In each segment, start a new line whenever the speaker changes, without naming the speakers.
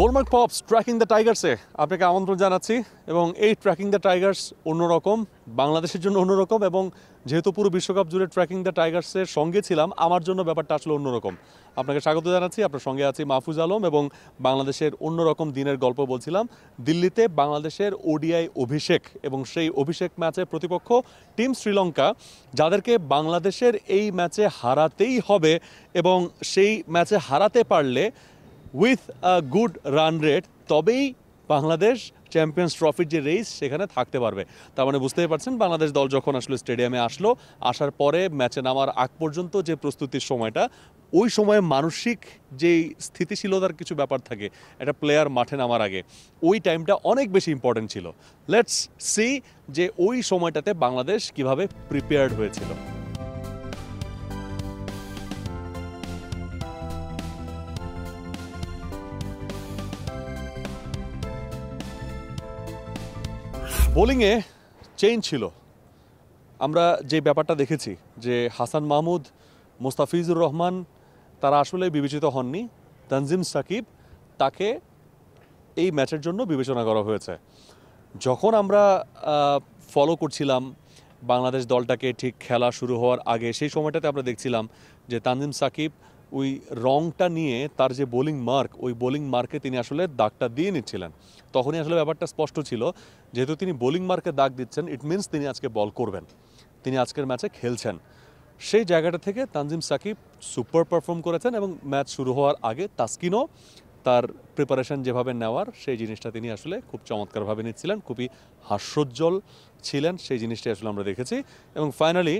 গোলমার্ক pops tracking the টাইগার্সে আপনাকে আমন্ত্রণ জানাচ্ছি এবং এই ট্র্যাকিং দ্য টাইগার্স অন্যরকম, বাংলাদেশের জন্য অন্যরকম এবং যেহেতু পুরো বিশ্বকাপ জুড়ে ট্র্যাকিং দ্য টাইগার্সের সঙ্গে ছিলাম, আমার জন্য ব্যাপারটা আসলে অন্যরকম। আপনাকে স্বাগত জানাচ্ছি, আপনার সঙ্গে আছি মাহফুজ আলম এবং বাংলাদেশের অন্যরকম দিনের গল্প বলছিলাম। দিল্লিতে বাংলাদেশের ওডিআই অভিষেক এবং সেই অভিষেক ম্যাচে প্রতিপক্ষ টিম শ্রীলঙ্কা, যাদেরকে বাংলাদেশের এই ম্যাচে হারাতেই হবে এবং সেই ম্যাচে হারাতে পারলে with a good run rate তবেই বাংলাদেশ চ্যাম্পিয়ন্স ট্রফির যে রেস সেখানে থাকতে পারবে। তার মানে বুঝতেই পারছেন, বাংলাদেশ দল যখন আসলে স্টেডিয়ামে আসলো, আসার পরে ম্যাচে নামার আগ পর্যন্ত যে প্রস্তুতির সময়টা, ওই সময়ে মানসিক যেই স্থিতিশীলতার কিছু ব্যাপার থাকে, একটা প্লেয়ার মাঠে নামার আগে, ওই টাইমটা অনেক বেশি ইম্পর্টেন্ট ছিল। লেটস সি যে ওই সময়টাতে বাংলাদেশ কীভাবে প্রিপেয়ার্ড হয়েছিল। বোলিংয়ে চেঞ্জ ছিল। আমরা যে ব্যাপারটা দেখেছি যে হাসান মাহমুদ, মোস্তাফিজুর রহমান, তারা আসলে বিবেচিত হননি। তানজিম সাকিব তাকে এই ম্যাচের জন্য বিবেচনা করা হয়েছে। যখন আমরা ফলো করছিলাম, বাংলাদেশ দলটাকে ঠিক খেলা শুরু হওয়ার আগে সেই সময়টাতে আমরা দেখছিলাম যে তানজিম সাকিব ওই রংটা নিয়ে তার যে বোলিং মার্ক, ওই বোলিং মার্কে তিনি আসলে দাগটা দিয়ে নিচ্ছিলেন। তখনই আসলে ব্যাপারটা স্পষ্ট ছিল, যেহেতু তিনি বোলিং মার্কে দাগ দিচ্ছেন ইট মিনস তিনি আজকে বল করবেন। তিনি আজকের ম্যাচে খেলছেন। সেই জায়গাটা থেকে তানজিম সাকিব সুপার পারফর্ম করেছেন এবং ম্যাচ শুরু হওয়ার আগে তাস্কিনও তার প্রিপারেশন যেভাবে নেওয়ার, সেই জিনিসটা তিনি আসলে খুব চমৎকারভাবে নিচ্ছিলেন, খুবই হাস্যোজ্জ্বল ছিলেন, সেই জিনিসটাই আসলে আমরা দেখেছি। এবং ফাইনালি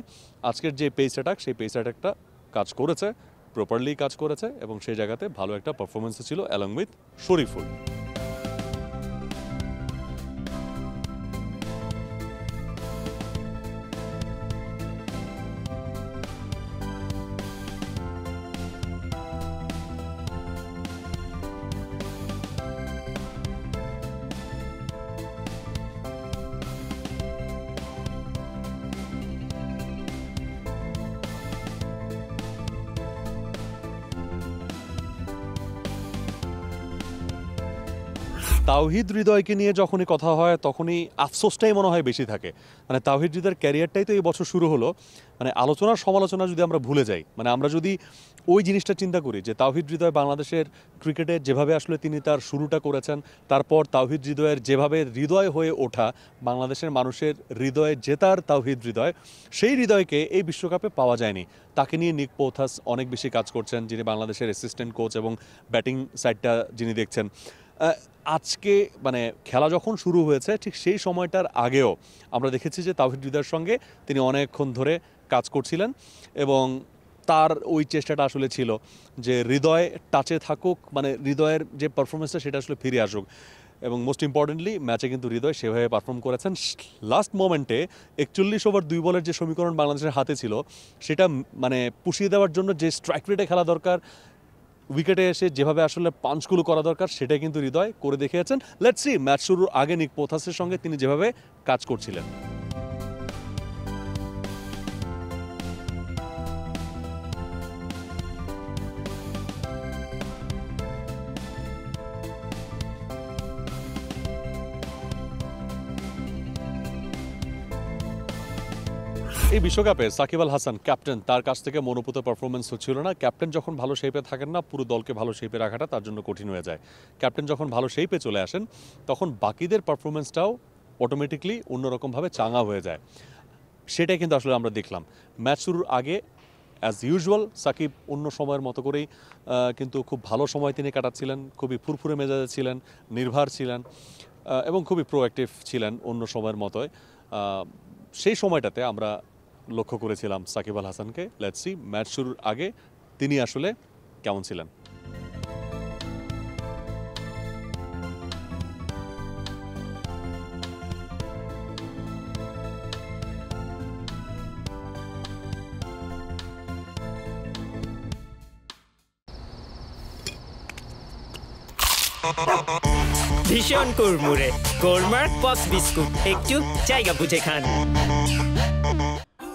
আজকের যে পেস অ্যাটাক সেই পেস অ্যাটাকটা কাজ করেছে। প্রপারলি কাজ করেছে এবং সেই জায়গাতে ভালো একটা পারফরমেন্স ছিল অ্যালং উইথ শরীফুল। তাওহিদ হৃদয়কে নিয়ে যখনই কথা হয়, তখনই আফসোসটাই মনে হয় বেশি থাকে। মানে তাওহিদ হৃদয়ের ক্যারিয়ারটাই তো এই বছর শুরু হলো। মানে আলোচনার সমালোচনা যদি আমরা ভুলে যাই মানে আমরা যদি ওই জিনিসটা চিন্তা করি যে তাওহিদ হৃদয় বাংলাদেশের ক্রিকেটে যেভাবে আসলে তিনি তার শুরুটা করেছেন, তারপর তাওহিদ হৃদয়ের যেভাবে হৃদয় হয়ে ওঠা, বাংলাদেশের মানুষের হৃদয়ে জেতার তাওহিদ হৃদয়, সেই হৃদয়কে এই বিশ্বকাপে পাওয়া যায়নি। তাকে নিয়ে নিক পৌথাস অনেক বেশি কাজ করছেন, যিনি বাংলাদেশের অ্যাসিস্ট্যান্ট কোচ এবং ব্যাটিং সাইডটা যিনি দেখছেন। আজকে মানে খেলা যখন শুরু হয়েছে, ঠিক সেই সময়টার আগেও আমরা দেখেছি যে তাহিদ হৃদয়ের সঙ্গে তিনি অনেকক্ষণ ধরে কাজ করছিলেন এবং তার ওই চেষ্টাটা আসলে ছিল যে হৃদয় টাচে থাকুক মানে হৃদয়ের যে পারফরমেন্সটা সেটা আসলে ফিরে আসুক। এবং মোস্ট ইম্পর্টেন্টলি ম্যাচে কিন্তু হৃদয় সেভাবে পারফর্ম করেছেন। লাস্ট মোমেন্টে একচল্লিশ ওভার দুই বলের যে সমীকরণ বাংলাদেশের হাতে ছিল, সেটা মানে পুষিয়ে দেওয়ার জন্য যে স্ট্রাইক রেটে খেলা দরকার উইকেটে এসে যেভাবে আসলে পাঞ্চগুলো করা দরকার, সেটাই কিন্তু হৃদয় করে দেখিয়েছেন। লেটসি ম্যাচ শুরুর আগে নিক পোথাসের সঙ্গে তিনি যেভাবে কাজ করছিলেন। এই বিশ্বকাপে সাকিব আল হাসান, ক্যাপ্টেন, তার কাছ থেকে মনোপুত পারফরমেন্স হচ্ছিল না। ক্যাপ্টেন যখন ভালো শেপে থাকেন না, পুরো দলকে ভালো শেপে রাখাটা তার জন্য কঠিন হয়ে যায়। ক্যাপ্টেন যখন ভালো শেপে চলে আসেন, তখন বাকিদের পারফরমেন্সটাও অটোমেটিকলি অন্যরকমভাবে চাঙা হয়ে যায়। সেটাই কিন্তু আসলে আমরা দেখলাম। ম্যাচ শুরুর আগে অ্যাজ ইউজুয়াল সাকিব অন্য সময়ের মতো করেই কিন্তু খুব ভালো সময় তিনি কাটাচ্ছিলেন, খুবই ফুরফুরে মেজাজে ছিলেন, নির্ভার ছিলেন এবং খুবই প্রোঅ্যাক্টিভ ছিলেন অন্য সময়ের মতোই। সেই সময়টাতে আমরা লক্ষ্য করেছিলাম সাকিব আল হাসানকে। লেটসি ম্যাচ শুরুর আগে তিনি আসলে কেমন ছিলেন।
ভীষণ কুড়মুড়ে। গোলমার্ক পক্স বিস্কুট একটু জায়গা বুঝে খান।